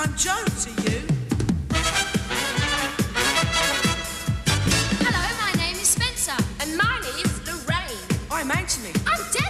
I'm Jones, to you? Hello, my name is Spencer. And my name is Lorraine. I'm Anthony. I'm Dave.